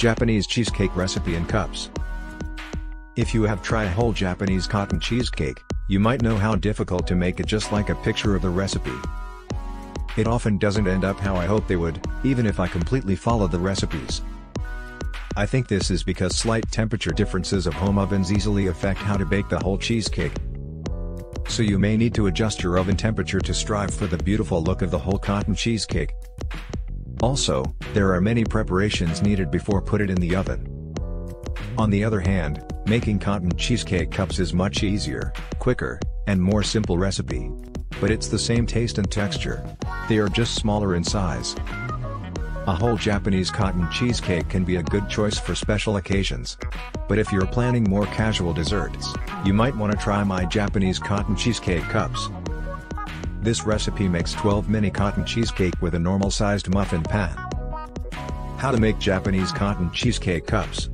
Japanese cheesecake recipe in cups. If you have tried a whole Japanese cotton cheesecake, you might know how difficult to make it just like a picture of the recipe. It often doesn't end up how I hope they would, even if I completely follow the recipes. I think this is because slight temperature differences of home ovens easily affect how to bake the whole cheesecake. So you may need to adjust your oven temperature to strive for the beautiful look of the whole cotton cheesecake. Also, there are many preparations needed before put it in the oven. On the other hand, making cotton cheesecake cups is much easier, quicker, and more simple recipe. But it's the same taste and texture. They are just smaller in size. A whole Japanese cotton cheesecake can be a good choice for special occasions. But if you're planning more casual desserts, you might want to try my Japanese cotton cheesecake cups. This recipe makes 12 mini cotton cheesecake with a normal sized muffin pan. How to make Japanese cotton cheesecake cups.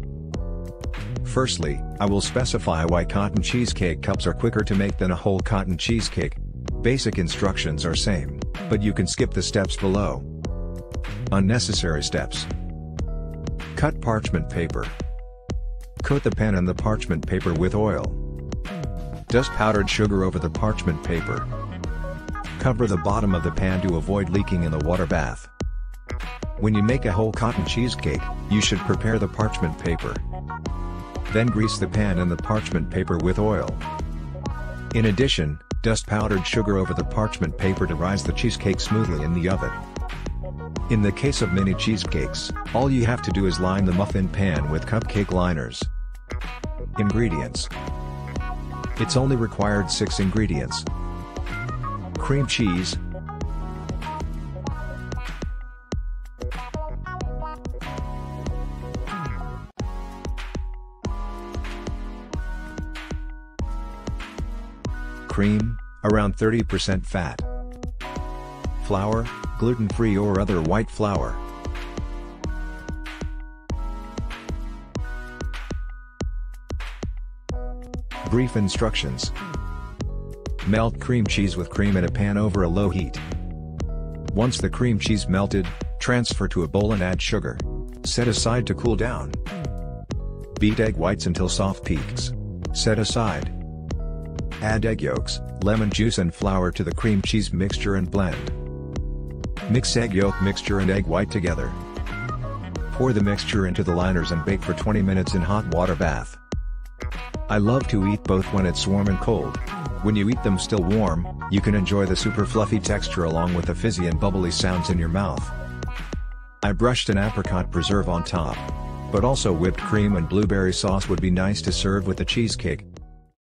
Firstly, I will specify why cotton cheesecake cups are quicker to make than a whole cotton cheesecake. Basic instructions are same, but you can skip the steps below. Unnecessary steps. Cut parchment paper. Coat the pan and the parchment paper with oil. Dust powdered sugar over the parchment paper. Cover the bottom of the pan to avoid leaking in the water bath. When you make a whole cotton cheesecake, you should prepare the parchment paper. Then grease the pan and the parchment paper with oil. In addition, dust powdered sugar over the parchment paper to rise the cheesecake smoothly in the oven. In the case of mini cheesecakes, all you have to do is line the muffin pan with cupcake liners. Ingredients It's only required 6 ingredients cream cheese, cream, around 30% fat, flour, gluten-free or other white flour. Brief instructions Melt cream cheese with cream in a pan over a low heat. Once the cream cheese melted, transfer to a bowl and add sugar. Set aside to cool down. Beat egg whites until soft peaks. Set aside. Add egg yolks, lemon juice and flour to the cream cheese mixture and blend. Mix egg yolk mixture and egg white together. Pour the mixture into the liners and bake for 20 minutes in hot water bath. I love to eat both when it's warm and cold. When you eat them still warm, you can enjoy the super fluffy texture along with the fizzy and bubbly sounds in your mouth. I brushed an apricot preserve on top. But also whipped cream and blueberry sauce would be nice to serve with the cheesecake.